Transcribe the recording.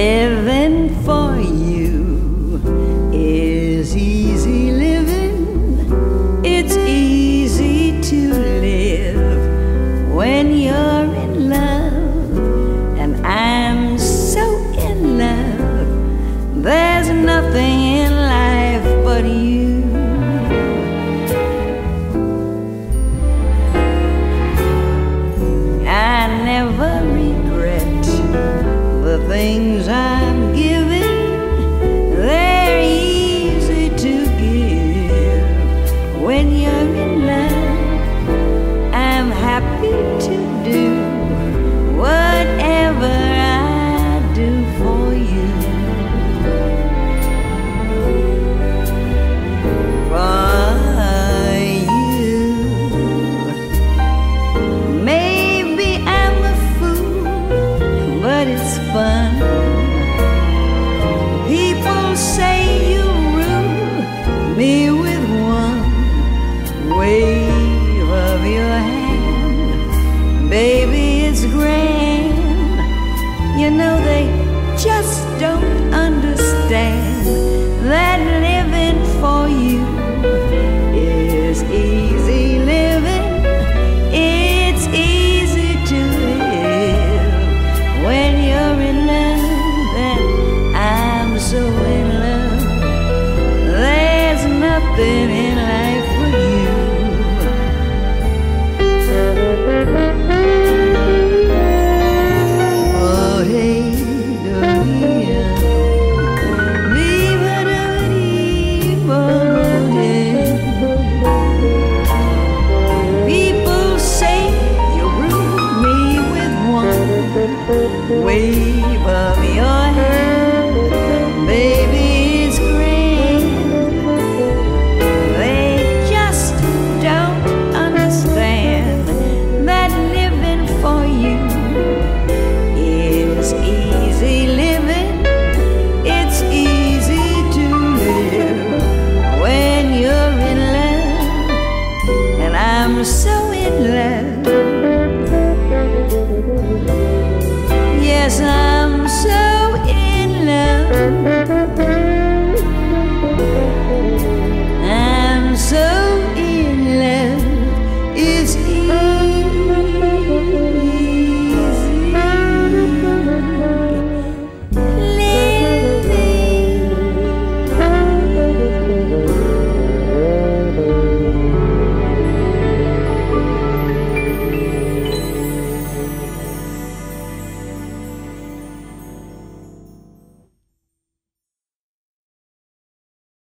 living for you is easy living. It's easy to live when you're in love, and I'm so in love. There's nothing in life but you. when you're in love, I'm happy to do whatever I do for you. For you. Maybe I'm a fool, but it's fun. People say you rule me. wave